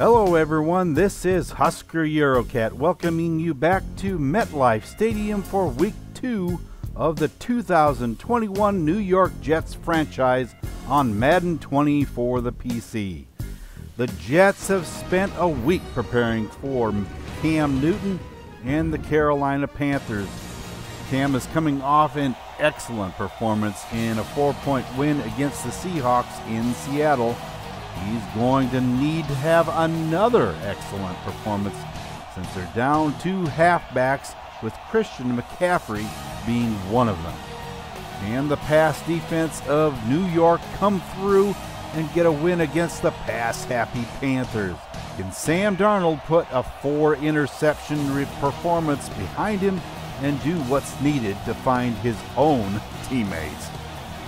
Hello, everyone. This is Husker Eurocat welcoming you back to MetLife Stadium for week two of the 2021 New York Jets franchise on Madden 20 for the PC. The Jets have spent a week preparing for Cam Newton and the Carolina Panthers. Cam is coming off an excellent performance in a four point win against the Seahawks in Seattle. He's going to need to have another excellent performance since they're down two halfbacks, with Christian McCaffrey being one of them. Can the pass defense of New York come through and get a win against the pass happy Panthers? Can Sam Darnold put a four interception performance behind him and do what's needed to find his own teammates?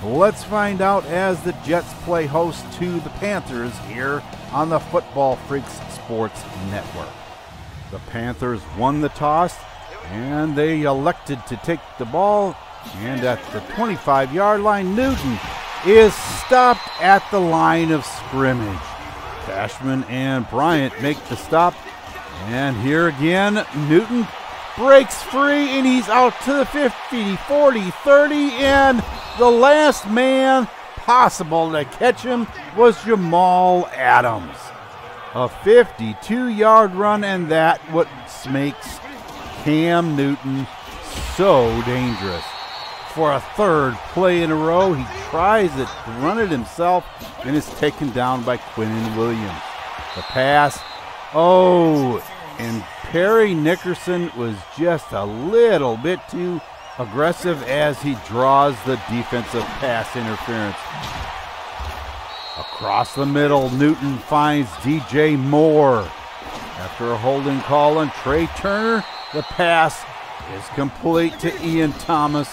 Let's find out as the Jets play host to the Panthers here on the Football Freaks Sports Network. The Panthers won the toss and they elected to take the ball. And at the 25 yard line, Newton is stopped at the line of scrimmage. Cashman and Bryant make the stop. And here again, Newton breaks free and he's out to the 50, 40, 30, and the last man possible to catch him was Jamal Adams. A 52 yard run, and that what makes Cam Newton so dangerous. For a third play in a row, he tries it, run it himself, and is taken down by Quinnen Williams. The pass, oh, and Parry Nickerson was just a little bit too aggressive as he draws the defensive pass interference. Across the middle, Newton finds DJ Moore. After a holding call on Trai Turner, the pass is complete to Ian Thomas,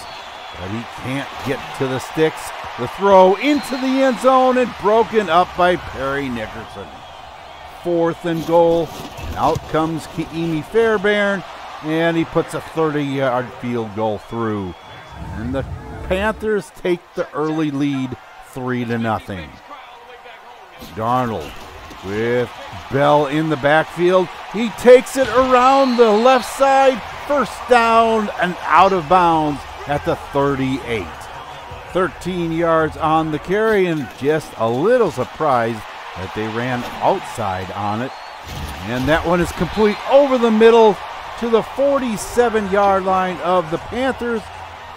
but he can't get to the sticks. The throw into the end zone and broken up by Parry Nickerson. Fourth and goal. And out comes Ka'imi Fairbairn, and he puts a 30 yard field goal through. And the Panthers take the early lead 3 to nothing. Darnold with Bell in the backfield. He takes it around the left side, first down and out of bounds at the 38. 13 yards on the carry, and just a little surprised that they ran outside on it. And that one is complete over the middle to the 47 yard line of the Panthers,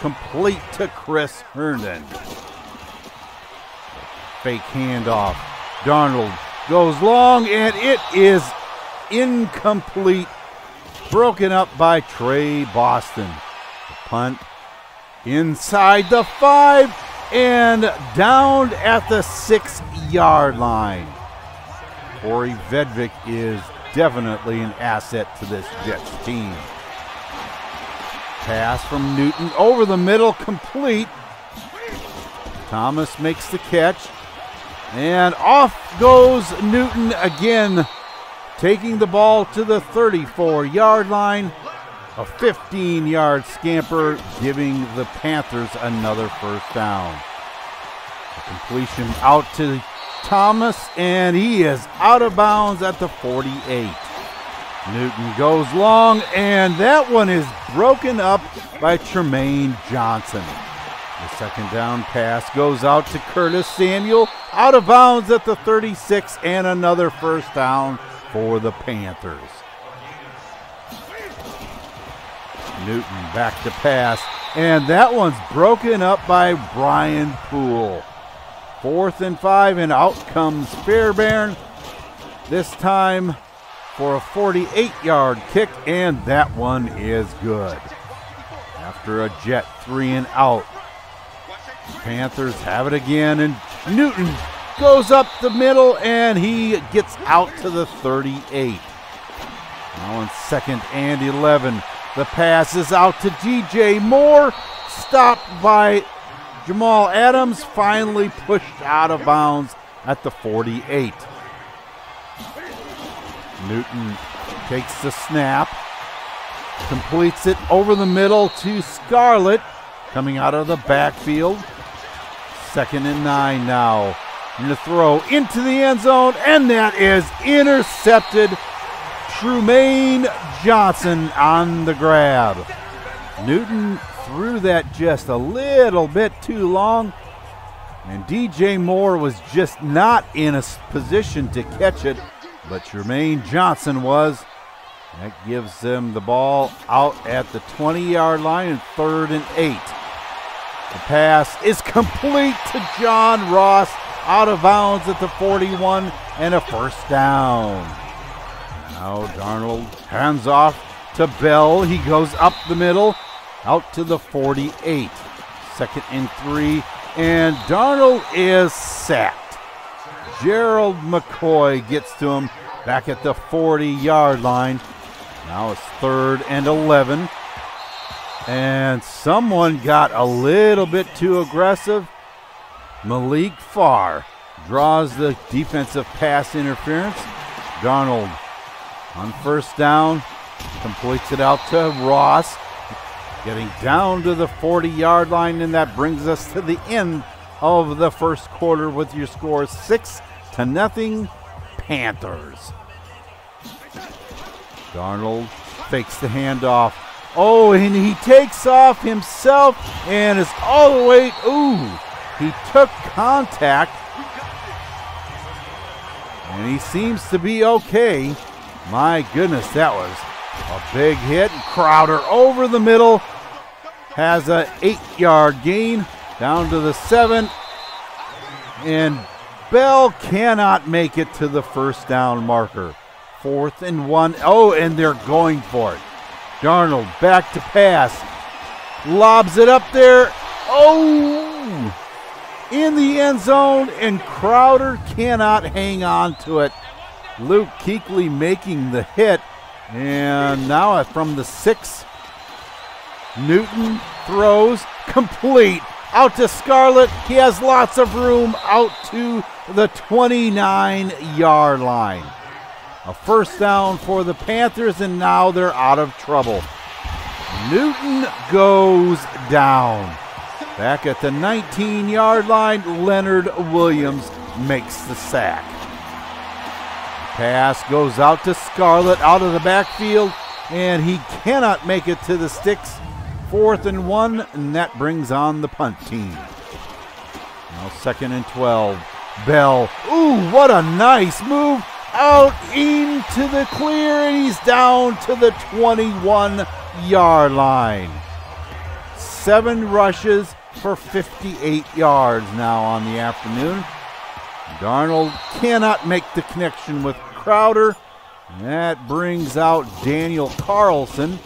complete to Chris Herndon. Fake handoff. Darnold goes long, and it is incomplete. Broken up by Tre Boston. The punt inside the five and down at the six yard line. Kaare Vedvik is definitely an asset to this Jets team. Pass from Newton over the middle, complete. Thomas makes the catch. And off goes Newton again, taking the ball to the 34 yard line. A 15 yard scamper, giving the Panthers another first down. A completion out to Thomas, and he is out of bounds at the 48. Newton goes long, and that one is broken up by Trumaine Johnson. The second down pass goes out to Curtis Samuel, out of bounds at the 36, and another first down for the Panthers. Newton back to pass, and that one's broken up by Brian Poole. Fourth and five, and out comes Fairbairn. This time for a 48 yard kick, and that one is good. After a jet three and out, Panthers have it again, and Newton goes up the middle and he gets out to the 38. Now on second and 11, the pass is out to DJ Moore, stopped by Jamal Adams, finally pushed out of bounds at the 48. Newton takes the snap, completes it over the middle to Scarlett, coming out of the backfield. Second and nine now. And the throw into the end zone, and that is intercepted. Trumaine Johnson on the grab. Newton threw that just a little bit too long, and DJ Moore was just not in a position to catch it, but Jermaine Johnson was. That gives them the ball out at the 20 yard line and third and eight. The pass is complete to John Ross out of bounds at the 41 and a first down. Now Darnold hands off to Bell. He goes up the middle out to the 48. Second and three, and Darnold is sacked. Gerald McCoy gets to him back at the 40 yard line. Now it's third and 11. And someone got a little bit too aggressive. Malik Farr draws the defensive pass interference. Darnold on first down completes it out to Ross. Getting down to the 40 yard line, and that brings us to the end of the first quarter with your score six to nothing Panthers. Darnold fakes the handoff. Oh, and he takes off himself and is all the way. Ooh, he took contact. And he seems to be okay. My goodness, that was a big hit. Crowder over the middle has a eight yard gain down to the seven. And Bell cannot make it to the first down marker. Fourth and one. Oh, and they're going for it. Darnold back to pass. Lobs it up there. Oh! In the end zone, and Crowder cannot hang on to it. Luke Kuechly making the hit. And now from the six, Newton throws complete out to Scarlett. He has lots of room out to the 29 yard line. A first down for the Panthers, and now they're out of trouble. Newton goes down. Back at the 19 yard line, Leonard Williams makes the sack. Pass goes out to Scarlett out of the backfield, and he cannot make it to the sticks. Fourth and one, and that brings on the punt team. Now second and 12. Bell. Ooh, what a nice move out into the clear, and he's down to the 21 yard line. Seven rushes for 58 yards now on the afternoon. Darnold cannot make the connection with Crowder. That brings out Daniel Carlson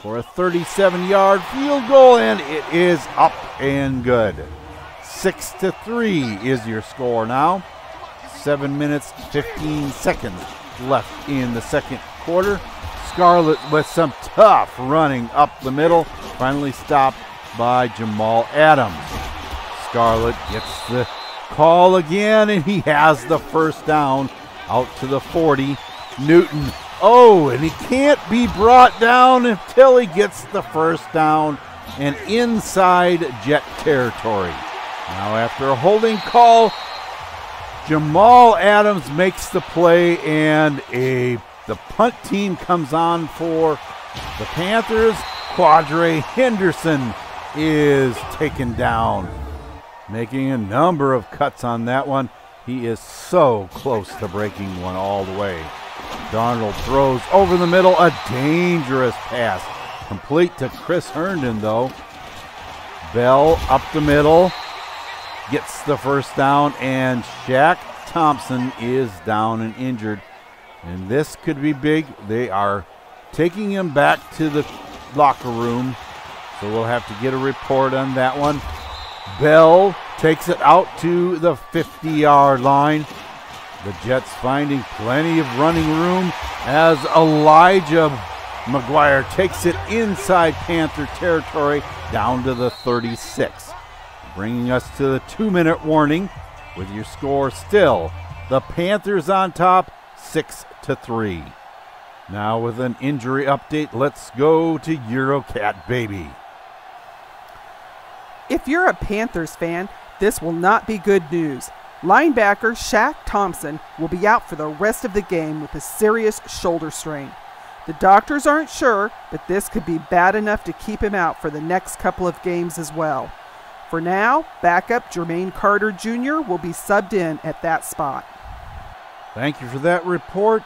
for a 37 yard field goal, and it is up and good. Six to three is your score now. Seven minutes, 15 seconds left in the second quarter. Scarlett with some tough running up the middle, finally stopped by Jamal Adams. Scarlett gets the call again, and he has the first down out to the 40. Newton, oh, and he can't be brought down until he gets the first down and inside jet territory. Now, after a holding call, Jamal Adams makes the play, and a the punt team comes on for the Panthers. Quadree Henderson is taken down, making a number of cuts on that one. He is so close to breaking one all the way. Darnold throws over the middle, a dangerous pass. Complete to Chris Herndon, though. Bell up the middle, gets the first down, and Shaq Thompson is down and injured. And this could be big. They are taking him back to the locker room. So we'll have to get a report on that one. Bell takes it out to the 50 yard line. The Jets finding plenty of running room as Elijah McGuire takes it inside Panther territory down to the 36 bringing us to the two minute warning with your score still the Panthers on top 6 to 3. Now with an injury update, let's go to Eurocat baby. If you're a Panthers fan, this will not be good news. Linebacker Shaq Thompson will be out for the rest of the game with a serious shoulder strain. The doctors aren't sure, but this could be bad enough to keep him out for the next couple of games as well. For now, backup Jermaine Carter Jr. will be subbed in at that spot. Thank you for that report.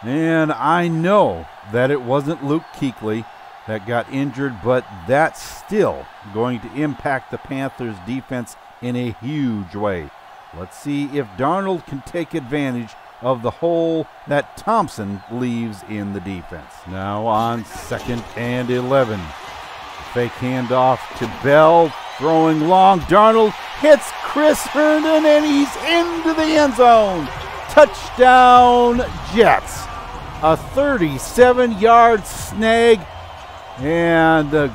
And I know that it wasn't Luke Kuechly that got injured, but that's still going to impact the Panthers' defense in a huge way. Let's see if Darnold can take advantage of the hole that Thompson leaves in the defense. Now on second and 11. Fake handoff to Bell, throwing long. Darnold hits Chris Herndon, and he's into the end zone. Touchdown, Jets. A 37 yard snag, and the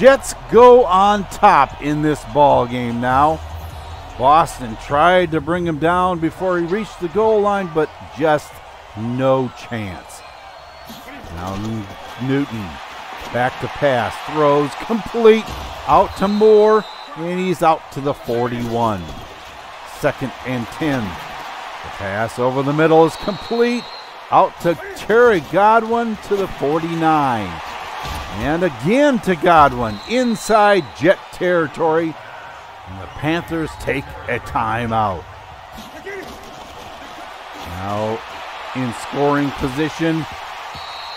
Jets go on top in this ball game now. Boston tried to bring him down before he reached the goal line, but just no chance. Now Newton back to pass, throws complete out to Moore, and he's out to the 41. Second and 10. The pass over the middle is complete. Out to Terry Godwin to the 49. And again to Godwin inside Jet territory and the Panthers take a timeout. Now in scoring position.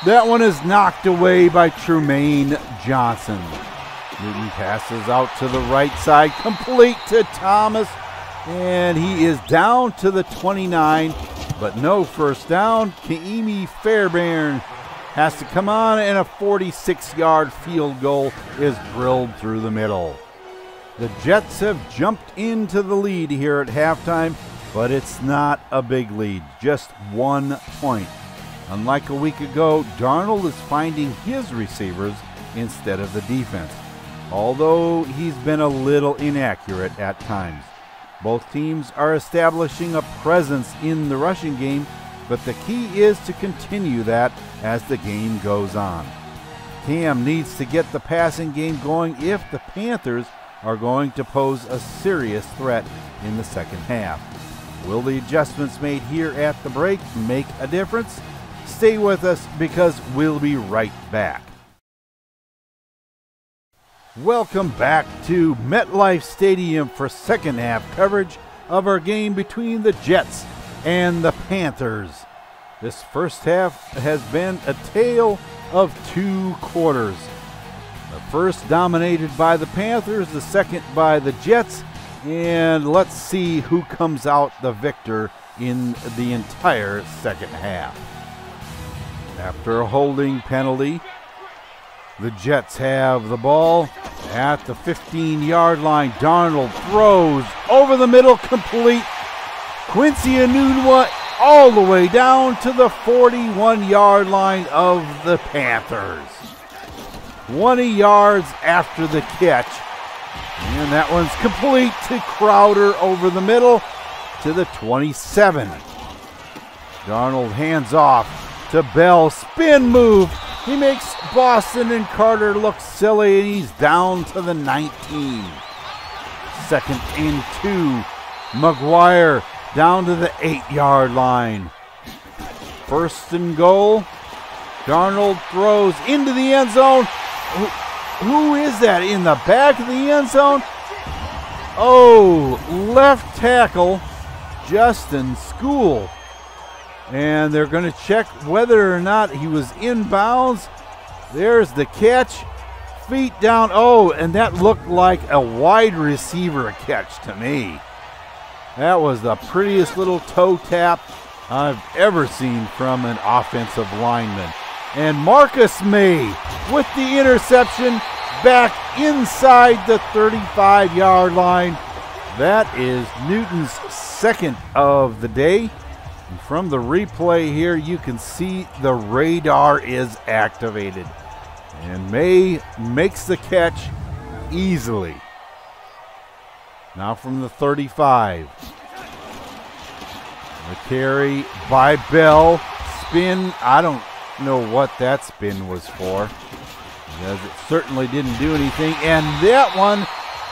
That one is knocked away by Trumaine Johnson. Newton passes out to the right side, complete to Thomas, and he is down to the 29, but no first down. Ka'imi Fairbairn has to come on, and a 46 yard field goal is drilled through the middle. The Jets have jumped into the lead here at halftime, but it's not a big lead, just one point. Unlike a week ago, Darnold is finding his receivers instead of the defense, although he's been a little inaccurate at times. Both teams are establishing a presence in the rushing game, but the key is to continue that as the game goes on. Cam needs to get the passing game going if the Panthers are going to pose a serious threat in the second half. Will the adjustments made here at the break make a difference? Stay with us because we'll be right back. Welcome back to MetLife Stadium for second half coverage of our game between the Jets and the Panthers. This first half has been a tale of two quarters. The first dominated by the Panthers, the second by the Jets, and let's see who comes out the victor in the entire second half. After a holding penalty, the Jets have the ball at the 15 yard line. Darnold throws over the middle, complete. Quincy Enunwa all the way down to the 41 yard line of the Panthers. 20 yards after the catch. And that one's complete to Crowder over the middle to the 27. Darnold hands off to Bell. Spin move. He makes Boston and Carter look silly, and he's down to the 19. Second and two. McGuire down to the eight yard line. First and goal. Darnold throws into the end zone. Who, who is that in the back of the end zone? Oh, left tackle Justin Skule. And they're going to check whether or not he was in bounds. There's the catch. Feet down. Oh, and that looked like a wide receiver catch to me. That was the prettiest little toe tap I've ever seen from an offensive lineman. And Marcus Maye with the interception back inside the 35 yard line. That is Newton's second of the day. And from the replay here, you can see the radar is activated. And Maye makes the catch easily. Now from the 35. The carry by Bell. Spin. I don't know what that spin was for. Because it certainly didn't do anything. And that one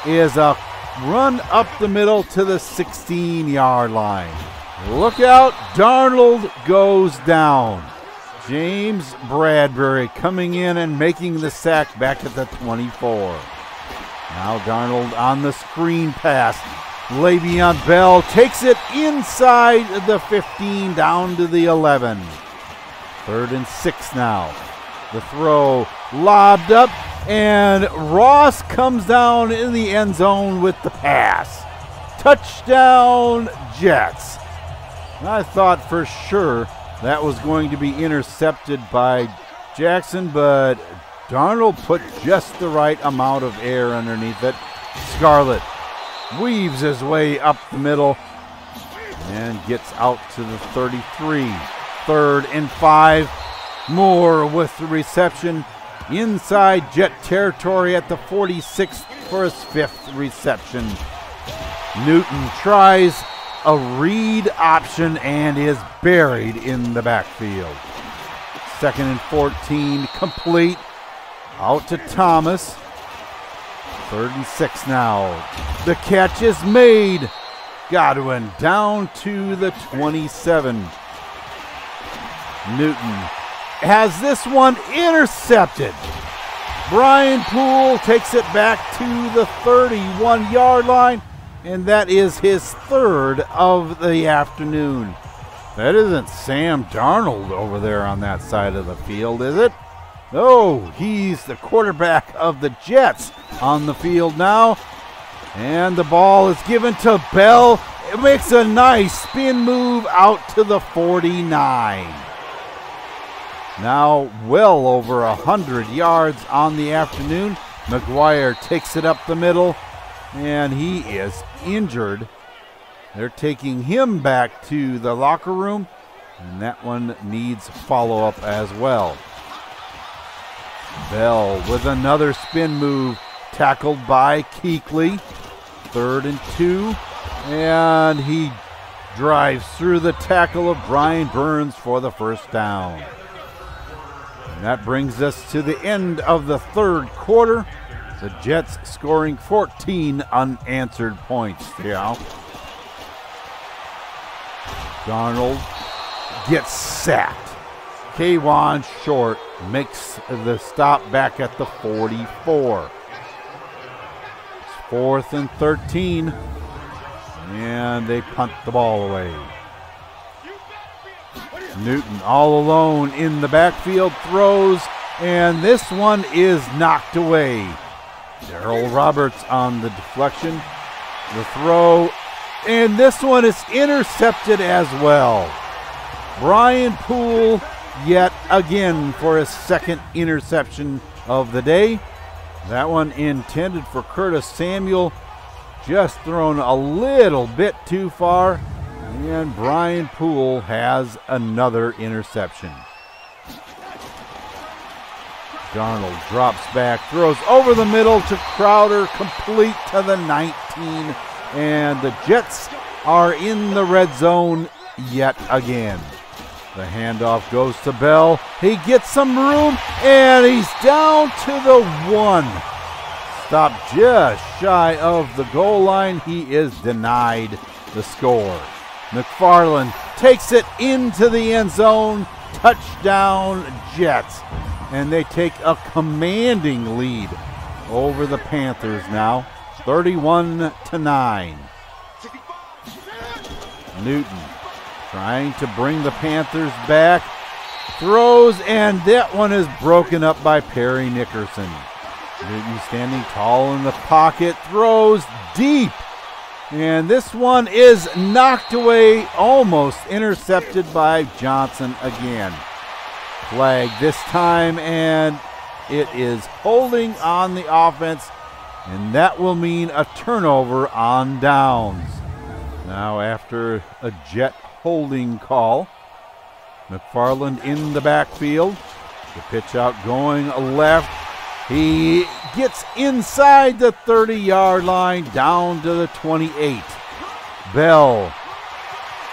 is a run up the middle to the 16 yard line. Look out, Darnold goes down. James Bradberry coming in and making the sack back at the 24. Now Darnold on the screen pass. Le'Veon Bell takes it inside the 15 down to the 11. Third and six now. The throw lobbed up, and Ross comes down in the end zone with the pass. Touchdown, Jets. I thought for sure that was going to be intercepted by Jackson, but Darnold put just the right amount of air underneath it. Scarlett weaves his way up the middle and gets out to the 33. Third and five. Moore with the reception inside Jet territory at the 46th for his fifth reception. Newton tries a read option and is buried in the backfield. Second and 14, complete. Out to Thomas. Third and six now. The catch is made. Godwin down to the 27. Newton has this one intercepted. Brian Poole takes it back to the 31 yard line, and that is his third of the afternoon. That isn't Sam Darnold over there on that side of the field, is it? No, he's the quarterback of the Jets on the field now. And the ball is given to Bell. It makes a nice spin move out to the 49. Now, well over a 100 yards on the afternoon. McGuire takes it up the middle, and he is injured. They're taking him back to the locker room, and that one needs follow up as well. Bell with another spin move, tackled by Kuechly. Third and two, and he drives through the tackle of Brian Burns for the first down. And that brings us to the end of the third quarter. The Jets scoring 14 unanswered points. Yeah. Darnold gets sacked. Kawann Short makes the stop back at the 44. It's fourth and 13, and they punt the ball away. Newton all alone in the backfield throws, and this one is knocked away. Darryl Roberts on the deflection. The throw, and this one is intercepted as well. Brian Poole yet again for his second interception of the day. That one intended for Curtis Samuel, just thrown a little bit too far. And Brian Poole has another interception. Darnold drops back, throws over the middle to Crowder, complete to the 19. And the Jets are in the red zone yet again. The handoff goes to Bell. He gets some room and he's down to the one. Stop just shy of the goal line. He is denied the score. McFarland takes it into the end zone. Touchdown, Jets. And they take a commanding lead over the Panthers now, 31 to 9. Newton trying to bring the Panthers back. Throws, and that one is broken up by Parry Nickerson. Newton standing tall in the pocket, throws deep. And this one is knocked away, almost intercepted by Johnson again. Flag this time, and it is holding on the offense, and that will mean a turnover on downs. Now, after a jet holding call. McFarland in the backfield. The pitch out going left. He gets inside the 30 yard line down to the 28. Bell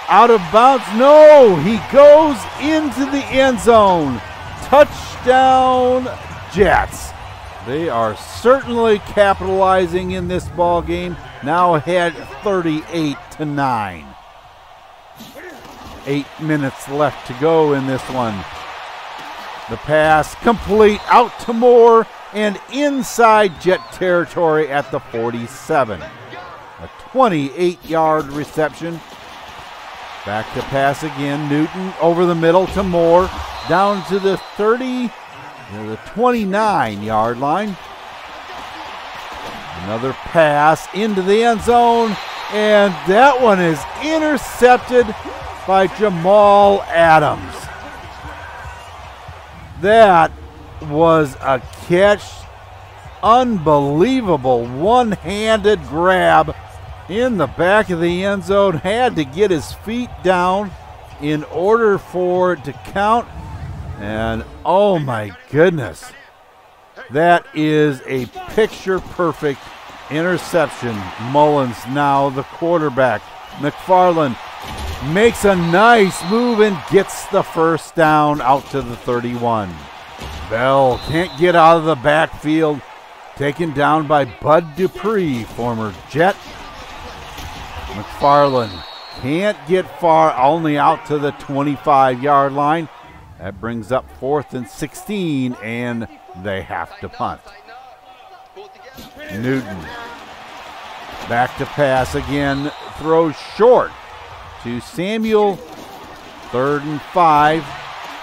out of bounds. No, he goes into the end zone. Touchdown, Jets. They are certainly capitalizing in this ball game. Now ahead 38 to 9. 8 minutes left to go in this one. The pass complete out to Moore and inside Jet territory at the 47. A 28 yard reception. Back to pass again. Newton over the middle to Moore. Down to the 30, the 29 yard line. Another pass into the end zone. And that one is intercepted by Jamal Adams. That was a catch. Unbelievable one handed grab in the back of the end zone. Had to get his feet down in order for it to count. And oh my goodness, that is a picture perfect interception. Mullins now the quarterback. McFarland makes a nice move and gets the first down out to the 31. Bell can't get out of the backfield. Taken down by Bud Dupree, former Jet. McFarland can't get far, only out to the 25 yard line. That brings up fourth and 16, and they have to punt. Newton back to pass again, throws short to Samuel. Third and five.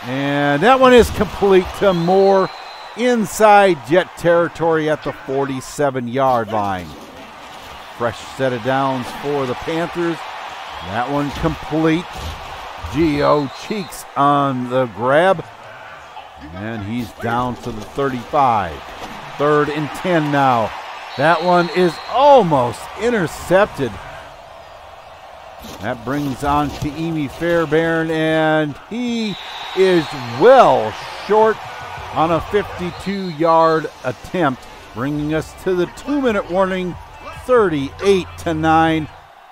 And that one is complete to Moore inside Jet territory at the 47 yard line. Fresh set of downs for the Panthers. That one complete. Geo Cheeks on the grab. And he's down to the 35. Third and 10 now. That one is almost intercepted. That brings on Ka'imi Fairbairn, and he is well short on a 52 yard attempt, bringing us to the two minute warning 38 to 9.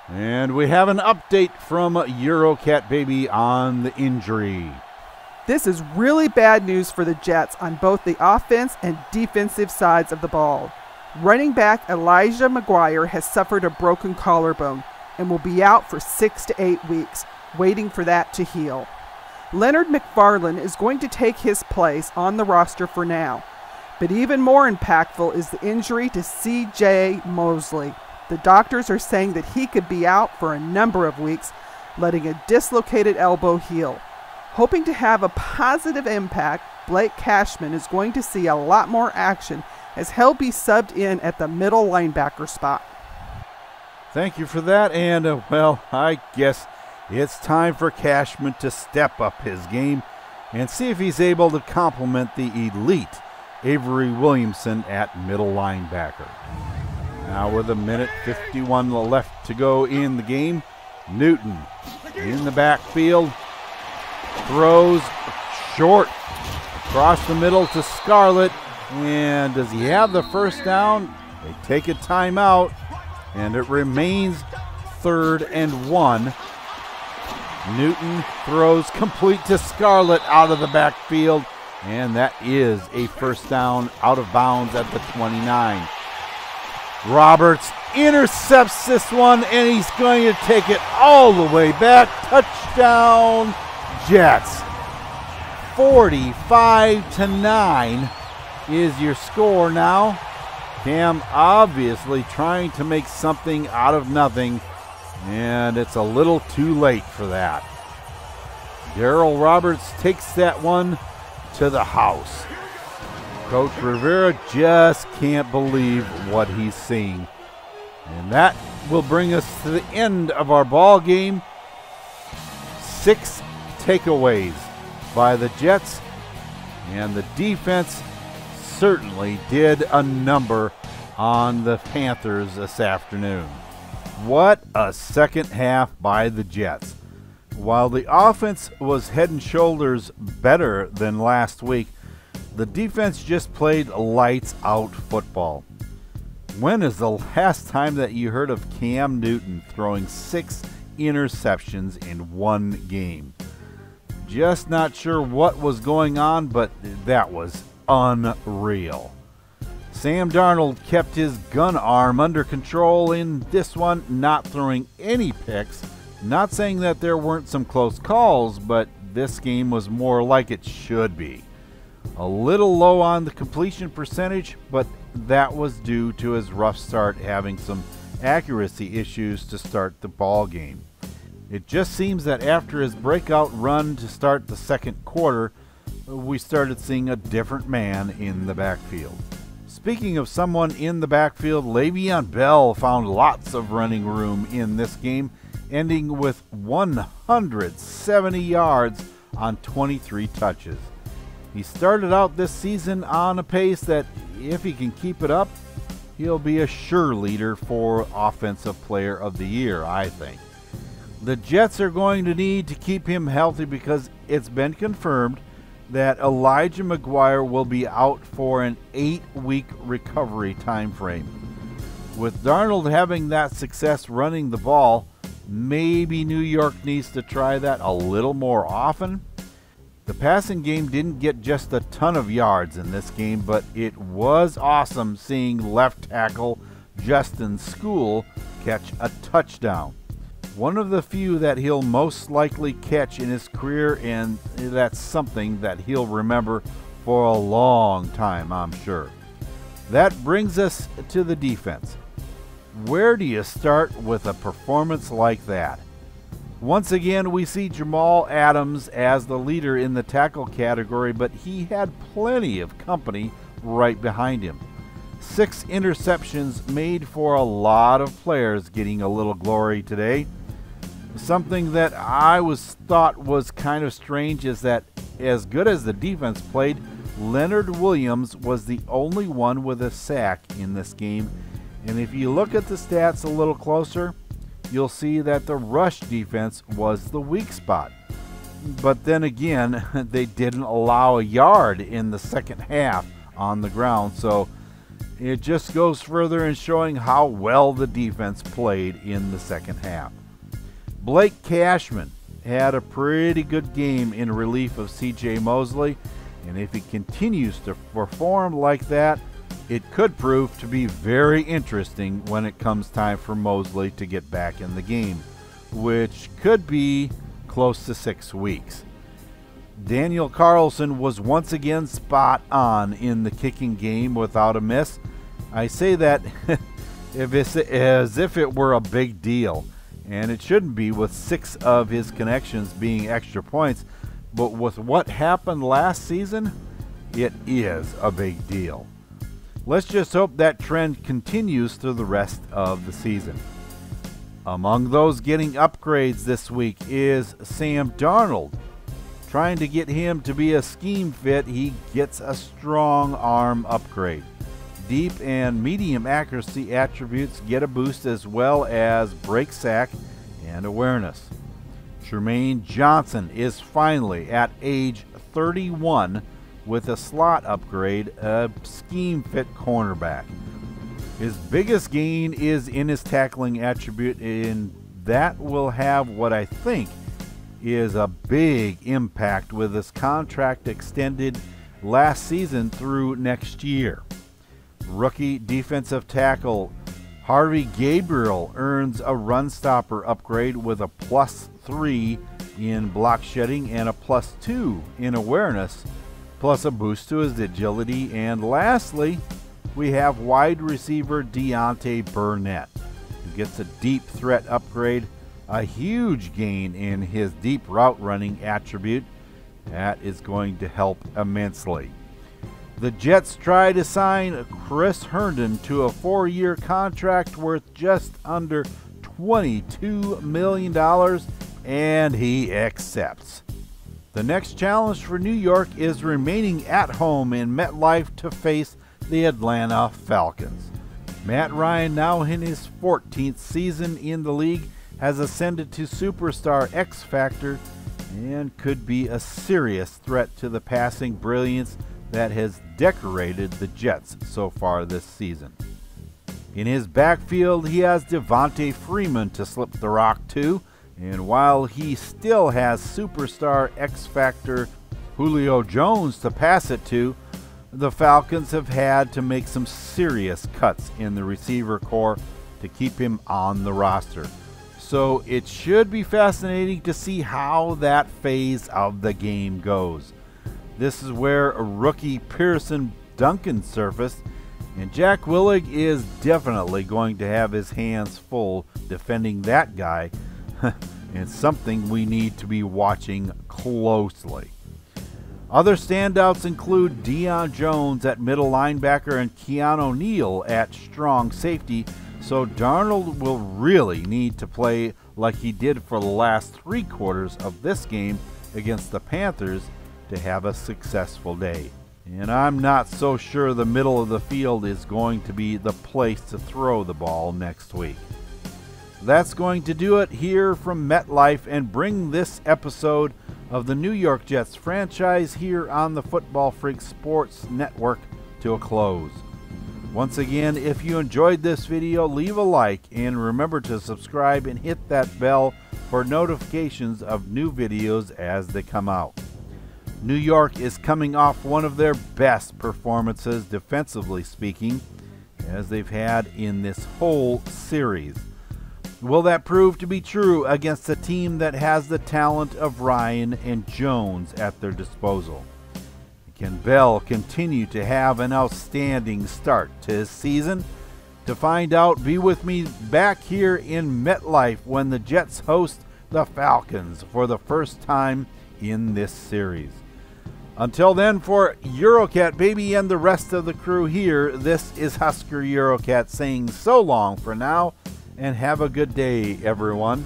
And we have an update from Eurocat Baby on the injury. This is really bad news for the Jets on both the offense and defensive sides of the ball. Running back Elijah McGuire has suffered a broken collarbone and will be out for six to eight weeks, waiting for that to heal. Leonard McFarland is going to take his place on the roster for now. But even more impactful is the injury to CJ Mosley. The doctors are saying that he could be out for a number of weeks, letting a dislocated elbow heal. Hoping to have a positive impact, Blake Cashman is going to see a lot more action as he'll be subbed in at the middle linebacker spot. Thank you for that. And, uh, well, I guess it's time for Cashman to step up his game and see if he's able to complement the elite Avery Williamson at middle linebacker. Now, with a minute 51 left to go in the game, Newton in the backfield throws short across the middle to Scarlett. And does he have the first down? They take a timeout, and it remains third and one. Newton throws complete to Scarlett out of the backfield, and that is a first down out of bounds at the 29. Roberts intercepts this one, and he's going to take it all the way back. Touchdown, Jets. 45 to 9 is your score now. Cam obviously trying to make something out of nothing, and it's a little too late for that. Darryl Roberts takes that one to the house. Coach Rivera just can't believe what he's seeing. And that will bring us to the end of our ball game. Six takeaways by the Jets, and the defense certainly did a number on the Panthers this afternoon. What a second half by the Jets. While the offense was head and shoulders better than last week, the defense just played lights out football. When is the last time that you heard of Cam Newton throwing six interceptions in one game? Just not sure what was going on, but that was unreal. Sam Darnold kept his gun arm under control in this one, not throwing any picks. Not saying that there weren't some close calls, but this game was more like it should be. A little low on the completion percentage, but that was due to his rough start having some accuracy issues to start the ball game. It just seems that after his breakout run to start the second quarter, we started seeing a different man in the backfield. Speaking of someone in the backfield, Le'Veon Bell found lots of running room in this game, ending with 170 yards on 23 touches. He started out this season on a pace that, if he can keep it up, he'll be a sure leader for Offensive Player of the Year, I think. The Jets are going to need to keep him healthy because it's been confirmed that Elijah McGuire will be out for an eight week recovery time frame. With Darnold having that success running the ball, maybe New York needs to try that a little more often. The passing game didn't get just a ton of yards in this game, but it was awesome seeing left tackle Justin Skule catch a touchdown one of the few that he'll most likely catch in his career, and that's something that he'll remember for a long time, I'm sure. That brings us to the defense. Where do you start with a performance like that? Once again, we see Jamal Adams as the leader in the tackle category, but he had plenty of company right behind him. Six interceptions made for a lot of players getting a little glory today. Something that I was thought was kind of strange is that as good as the defense played, Leonard Williams was the only one with a sack in this game. And if you look at the stats a little closer, you'll see that the rush defense was the weak spot. But then again, they didn't allow a yard in the second half on the ground. So it just goes further in showing how well the defense played in the second half. Blake Cashman had a pretty good game in relief of CJ Mosley, and if he continues to perform like that, it could prove to be very interesting when it comes time for Mosley to get back in the game, which could be close to six weeks. Daniel Carlson was once again spot on in the kicking game without a miss. I say that as if it were a big deal and it shouldn't be with six of his connections being extra points. But with what happened last season, it is a big deal. Let's just hope that trend continues through the rest of the season. Among those getting upgrades this week is Sam Darnold. Trying to get him to be a scheme fit, he gets a strong arm upgrade. Deep and medium accuracy attributes get a boost as well as break sack and awareness. Jermaine Johnson is finally at age 31 with a slot upgrade, a scheme fit cornerback. His biggest gain is in his tackling attribute, and that will have what I think is a big impact with his contract extended last season through next year. Rookie defensive tackle Harvey Gabriel earns a run stopper upgrade with a plus three in block shedding and a plus two in awareness, plus a boost to his agility. And lastly, we have wide receiver Deontay Burnett, who gets a deep threat upgrade, a huge gain in his deep route running attribute. That is going to help immensely. The Jets try to sign Chris Herndon to a four year contract worth just under $22 million, and he accepts. The next challenge for New York is remaining at home in MetLife to face the Atlanta Falcons. Matt Ryan, now in his 14th season in the league, has ascended to superstar X Factor and could be a serious threat to the passing brilliance that has decorated the Jets so far this season. In his backfield, he has Devonta Freeman to slip the rock to, and while he still has superstar X Factor Julio Jones to pass it to, the Falcons have had to make some serious cuts in the receiver corps to keep him on the roster. So it should be fascinating to see how that phase of the game goes. This is where rookie Pearson Duncan surfaced, and Jack Willig is definitely going to have his hands full defending that guy, and something we need to be watching closely. Other standouts include Deion Jones at middle linebacker and Keanu Neal at strong safety, so Darnold will really need to play like he did for the last three quarters of this game against the Panthers to have a successful day. And I'm not so sure the middle of the field is going to be the place to throw the ball next week. That's going to do it here from MetLife and bring this episode of the New York Jets franchise here on the Football Freak Sports Network to a close. Once again, if you enjoyed this video, leave a like and remember to subscribe and hit that bell for notifications of new videos as they come out. New York is coming off one of their best performances, defensively speaking, as they've had in this whole series. Will that prove to be true against a team that has the talent of Ryan and Jones at their disposal? Can Bell continue to have an outstanding start to his season? To find out, be with me back here in MetLife when the Jets host the Falcons for the first time in this series. Until then, for Eurocat Baby and the rest of the crew here, this is Husker Eurocat saying so long for now and have a good day, everyone.